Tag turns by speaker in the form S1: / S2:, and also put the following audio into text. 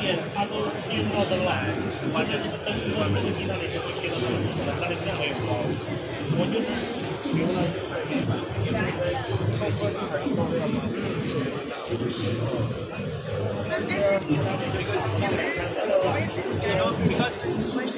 S1: 点他都用到灯来，完全这个灯多，这个地方里就会贴到那多东西了。但我也，我就是留了
S2: 四块钱，没在中关。有。